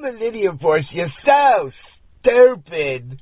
the Millennium Force. You're so stupid.